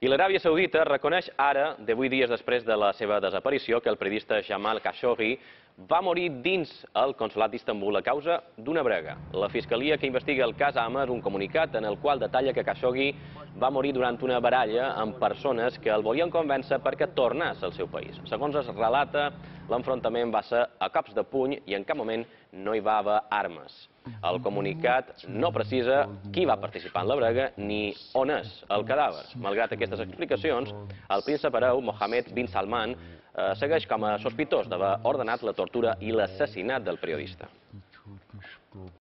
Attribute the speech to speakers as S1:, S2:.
S1: I l'Aràbia Saudita reconeix ara, 18 dies després de la seva desaparició, que el periodista Jamal Khashoggi va morir dins el consulat d'Istanbul a causa d'una brega. La fiscalia que investiga el cas ha emès un comunicat en el qual detalla que Khashoggi va morir durant una baralla amb persones que el volien convèncer perquè tornés al seu país. Segons es relata, l'enfrontament va ser a cops de puny i en cap moment no hi va haver armes. El comunicat no precisa qui va participar en la brega ni on és el cadàver. Malgrat aquestes explicacions, el príncep hereu Mohammed bin Salman segueix com a sospitós d'haver ordenat la tortura i l'assassinat del periodista.